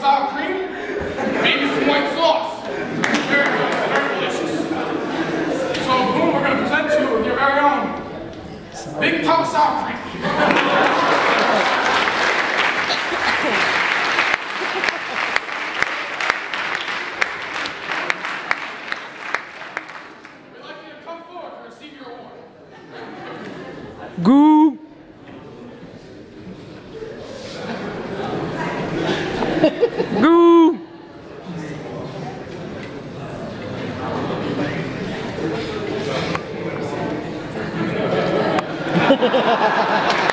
sour cream, maybe some white sauce. Very very delicious. So, we're going to present you with your very own big of sour cream. We'd like you to come forward to